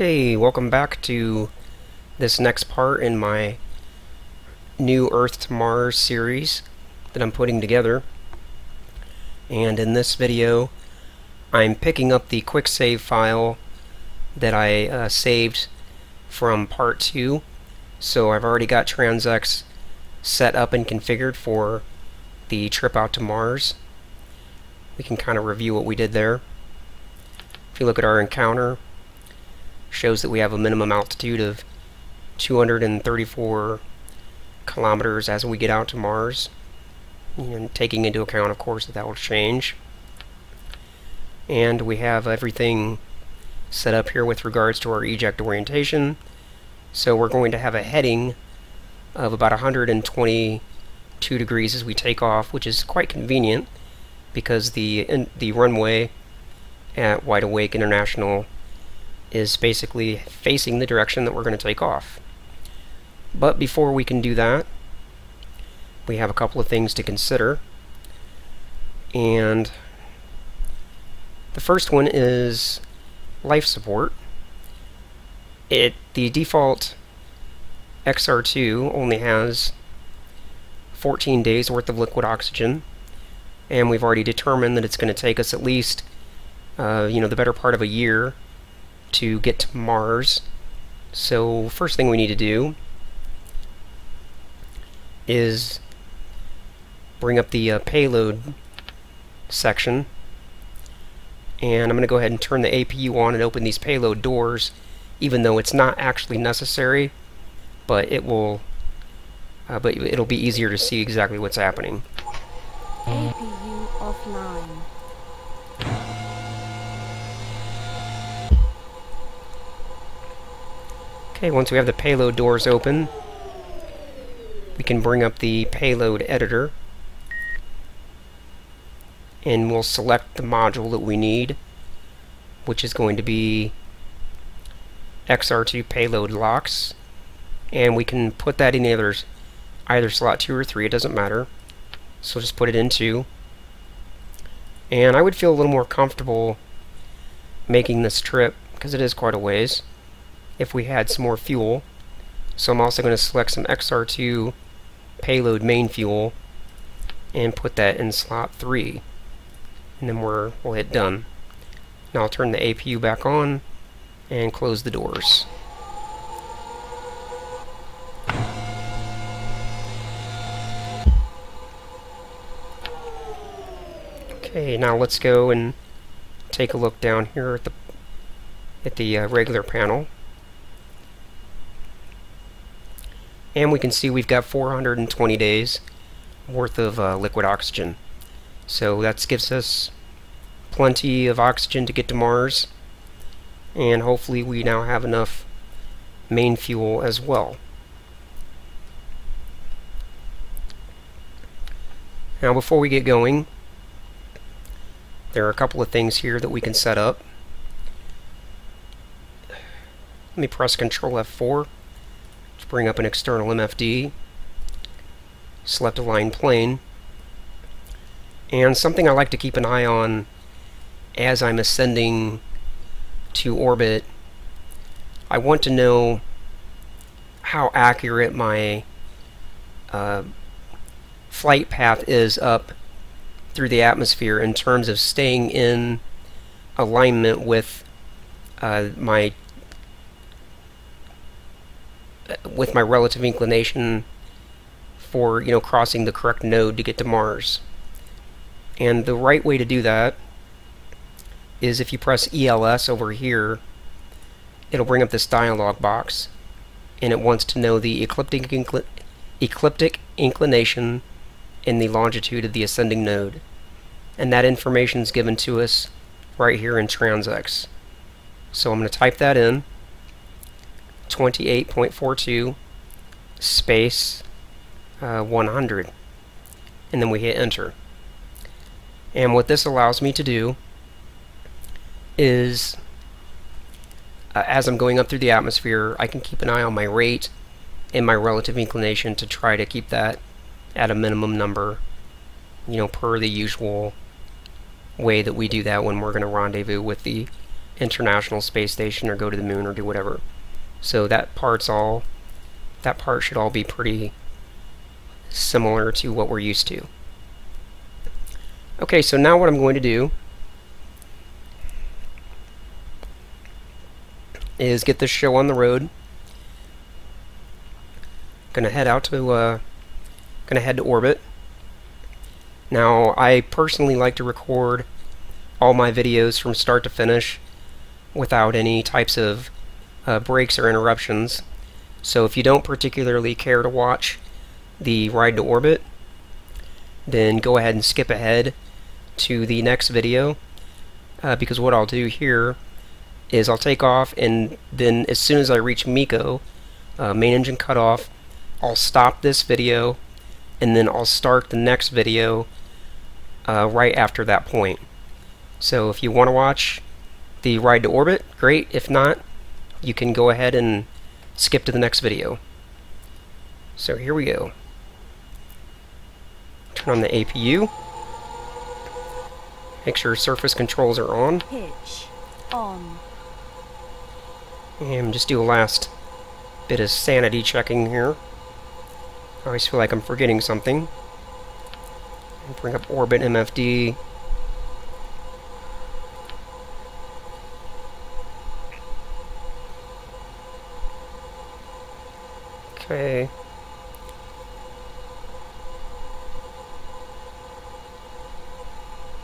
Okay, welcome back to this next part in my new Earth to Mars series that I'm putting together. And in this video, I'm picking up the quick save file that I uh, saved from part 2. So I've already got TransX set up and configured for the trip out to Mars. We can kind of review what we did there. If you look at our encounter, shows that we have a minimum altitude of 234 kilometers as we get out to Mars. And taking into account of course that that will change. And we have everything set up here with regards to our eject orientation. So we're going to have a heading of about 122 degrees as we take off which is quite convenient because the the runway at Wideawake International is basically facing the direction that we're going to take off. But before we can do that, we have a couple of things to consider. And the first one is life support. It the default XR2 only has 14 days worth of liquid oxygen and we've already determined that it's going to take us at least uh, you know the better part of a year to get to Mars. So first thing we need to do is bring up the uh, payload section and I'm going to go ahead and turn the APU on and open these payload doors even though it's not actually necessary but it will uh, but it'll be easier to see exactly what's happening. APU offline. Okay, once we have the payload doors open, we can bring up the payload editor. And we'll select the module that we need which is going to be XR2 payload LOX. And we can put that in either, either slot 2 or 3, it doesn't matter. So just put it in 2 and I would feel a little more comfortable making this trip because it is quite a ways if we had some more fuel. So I'm also going to select some XR2 payload main fuel and put that in slot 3. And then we're, we'll hit done. Now I'll turn the APU back on and close the doors. Okay, now let's go and take a look down here at the at the uh, regular panel. And we can see we've got 420 days worth of uh, liquid oxygen. So that gives us plenty of oxygen to get to Mars and hopefully we now have enough main fuel as well. Now before we get going there are a couple of things here that we can set up. Let me press Control F4 bring up an external MFD, select align plane, and something I like to keep an eye on as I'm ascending to orbit, I want to know how accurate my uh, flight path is up through the atmosphere in terms of staying in alignment with uh, my with my relative inclination for you know crossing the correct node to get to Mars. And the right way to do that is if you press ELS over here, it'll bring up this dialog box, and it wants to know the ecliptic, incl ecliptic inclination and the longitude of the ascending node. And that information is given to us right here in TransX. So I'm going to type that in. 28.42 space uh, 100 and then we hit enter and what this allows me to do is uh, as I'm going up through the atmosphere I can keep an eye on my rate and my relative inclination to try to keep that at a minimum number you know per the usual way that we do that when we're going to rendezvous with the International Space Station or go to the moon or do whatever. So that part's all, that part should all be pretty similar to what we're used to. Okay, so now what I'm going to do is get this show on the road. Gonna head out to, uh, gonna head to orbit. Now, I personally like to record all my videos from start to finish without any types of uh, breaks or interruptions. So if you don't particularly care to watch the ride to orbit, then go ahead and skip ahead to the next video uh, because what I'll do here is I'll take off and then as soon as I reach MECO, uh, main engine cutoff, I'll stop this video and then I'll start the next video uh, right after that point. So if you want to watch the ride to orbit, great. If not, you can go ahead and skip to the next video. So here we go. Turn on the APU. Make sure surface controls are on. Pitch. On. And just do a last bit of sanity checking here. I always feel like I'm forgetting something. Bring up orbit MFD. Okay.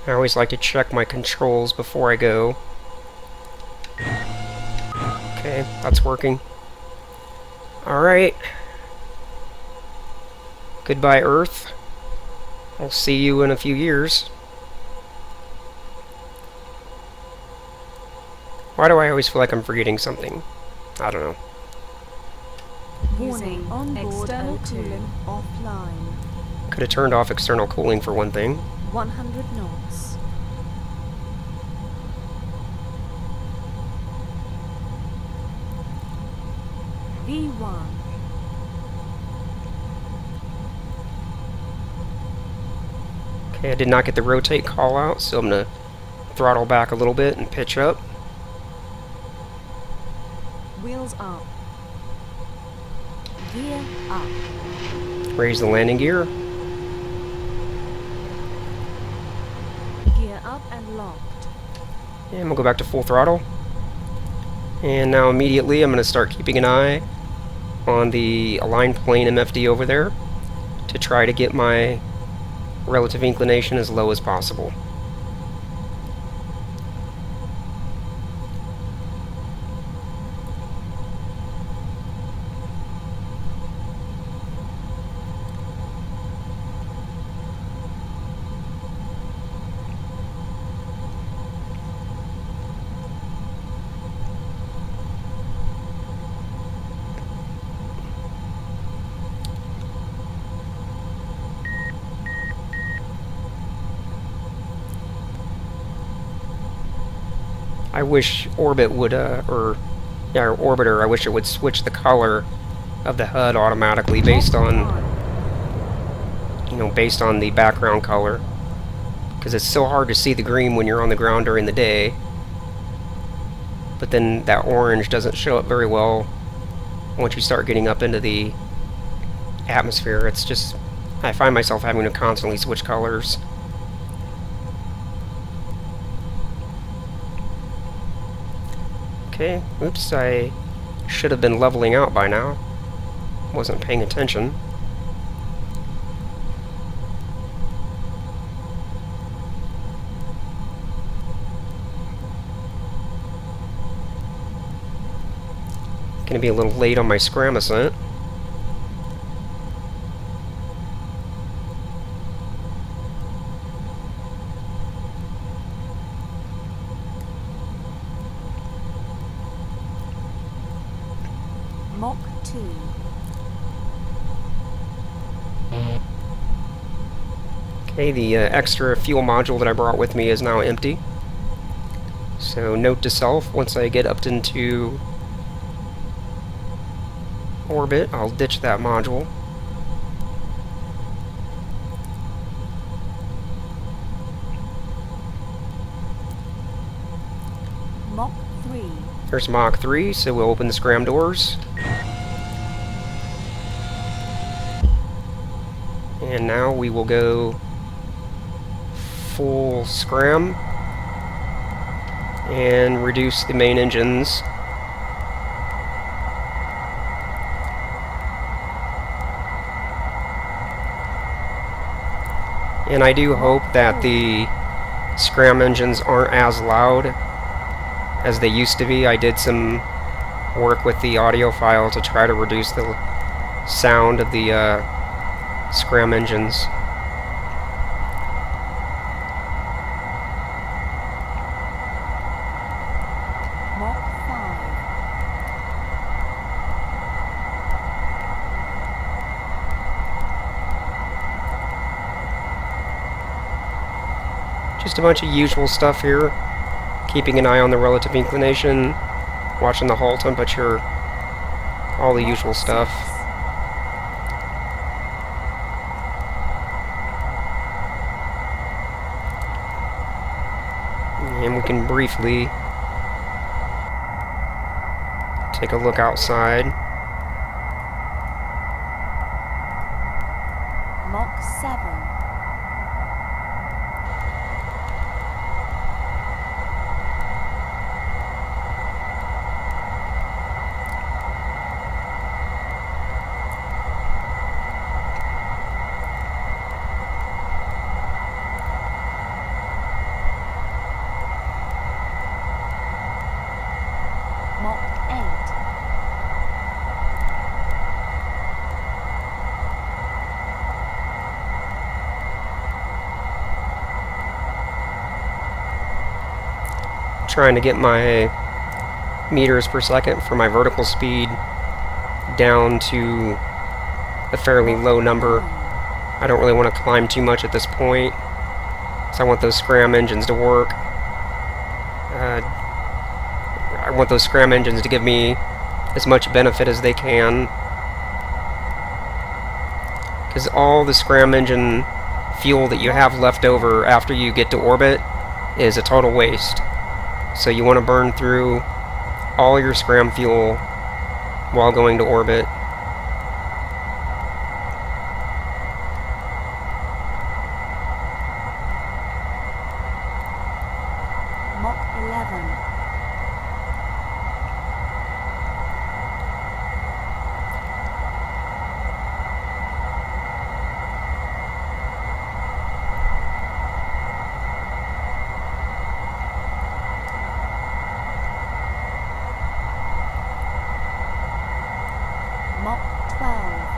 I always like to check my controls before I go. Okay, that's working. Alright. Goodbye, Earth. I'll see you in a few years. Why do I always feel like I'm forgetting something? I don't know. Warning. Onboard external O2 cooling. offline. Could have turned off external cooling for one thing. 100 knots. V1. Okay, I did not get the rotate call out, so I'm gonna throttle back a little bit and pitch up. Wheels up. Gear up. Raise the landing gear. Gear up and locked. And we'll go back to full throttle. And now immediately I'm going to start keeping an eye on the aligned plane MFD over there to try to get my relative inclination as low as possible. I wish Orbit would, uh, or, yeah, or Orbiter, I wish it would switch the color of the HUD automatically based on, you know, based on the background color. Because it's so hard to see the green when you're on the ground during the day. But then that orange doesn't show up very well once you start getting up into the atmosphere. It's just, I find myself having to constantly switch colors. Okay, oops, I should have been leveling out by now. Wasn't paying attention. Gonna be a little late on my scram Mach 2. Okay, the uh, extra fuel module that I brought with me is now empty. So note to self, once I get up into orbit, I'll ditch that module. There's Mach 3, so we'll open the scram doors. And now we will go full scram and reduce the main engines. And I do hope that the scram engines aren't as loud as they used to be. I did some work with the audio file to try to reduce the sound of the uh, scram engines. Just a bunch of usual stuff here. Keeping an eye on the relative inclination, watching the hull temperature, all the usual stuff. And we can briefly take a look outside. Mach 7. Mach 8. Trying to get my meters per second for my vertical speed down to a fairly low number. I don't really want to climb too much at this point, so I want those scram engines to work. Uh, I want those scram engines to give me as much benefit as they can. Because all the scram engine fuel that you have left over after you get to orbit is a total waste. So you want to burn through all your scram fuel while going to orbit. Mach 11. 12.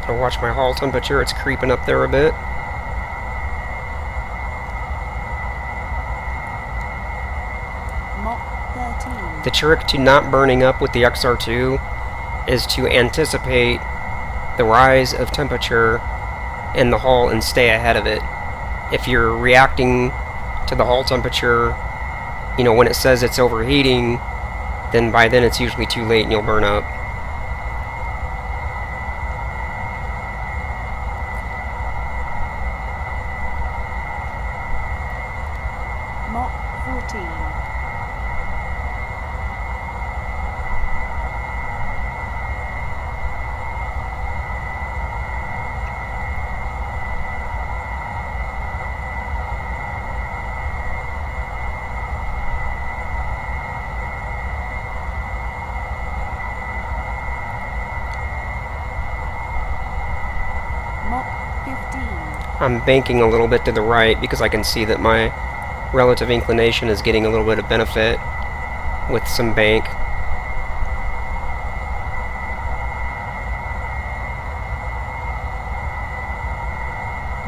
Gotta watch my hull temperature, it's creeping up there a bit. The trick to not burning up with the XR2 is to anticipate the rise of temperature in the hull and stay ahead of it. If you're reacting to the hull temperature, you know, when it says it's overheating, then by then it's usually too late and you'll burn up. Mach 14. Mach 15. I'm banking a little bit to the right because I can see that my relative inclination is getting a little bit of benefit with some bank.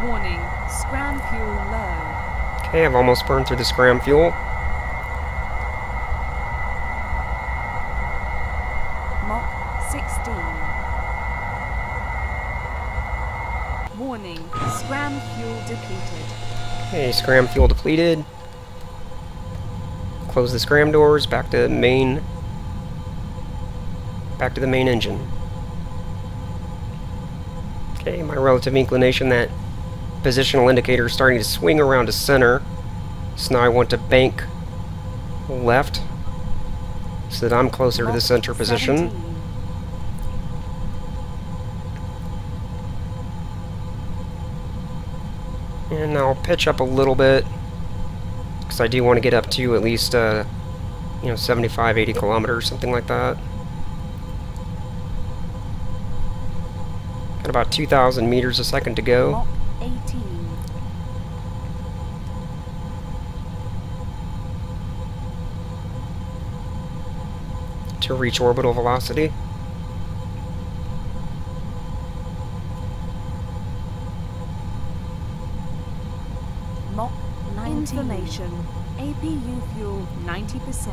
Warning, scram fuel low. Okay, I've almost burned through the scram fuel. Warning, scram fuel depleted. Okay, scram fuel depleted. Close the scram doors, back to main back to the main engine. Okay, my relative inclination, that positional indicator is starting to swing around to center. So now I want to bank left so that I'm closer to the center position. Pitch up a little bit because I do want to get up to at least, uh, you know, 75, 80 kilometers, something like that. Got about 2,000 meters a second to go. To reach orbital velocity. 19. APU fuel 90%.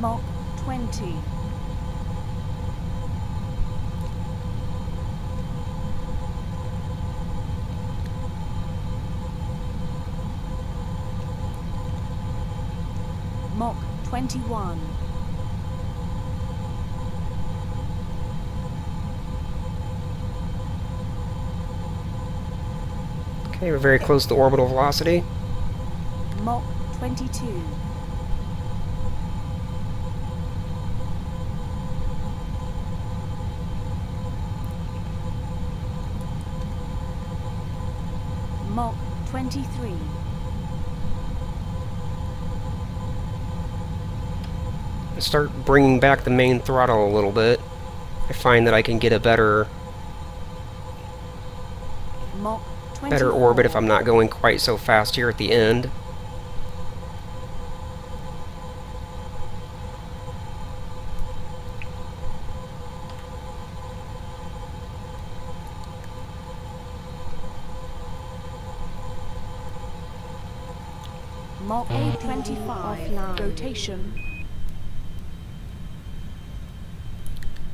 Mach 20. Mach 21. Okay, we're very close to orbital velocity. Mach 22. Mach 23. Start bringing back the main throttle a little bit. I find that I can get a better better orbit if I'm not going quite so fast here at the end. Mach 825 rotation.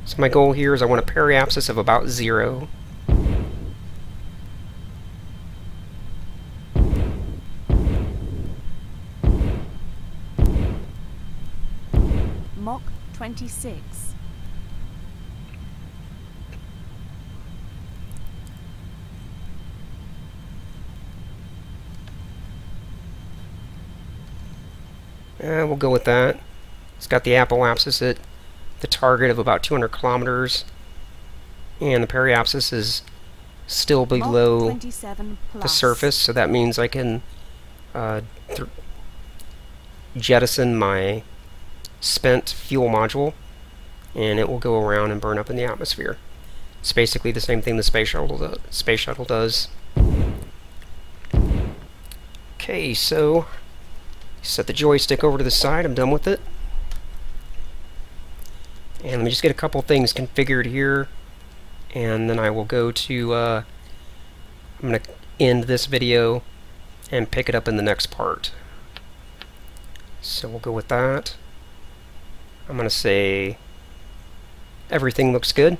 So my goal here is I want a periapsis of about zero. 26. Uh, we'll go with that. It's got the apoapsis at the target of about 200 kilometers, and the periapsis is still below the surface, so that means I can uh, jettison my spent fuel module, and it will go around and burn up in the atmosphere. It's basically the same thing the space shuttle does. Space shuttle does. Okay, so set the joystick over to the side. I'm done with it. And let me just get a couple things configured here, and then I will go to. Uh, I'm going to end this video and pick it up in the next part. So we'll go with that. I'm going to say everything looks good.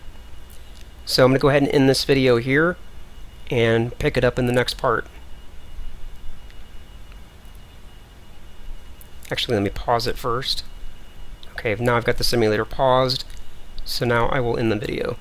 So I'm going to go ahead and end this video here and pick it up in the next part. Actually, let me pause it first. Okay, now I've got the simulator paused, so now I will end the video.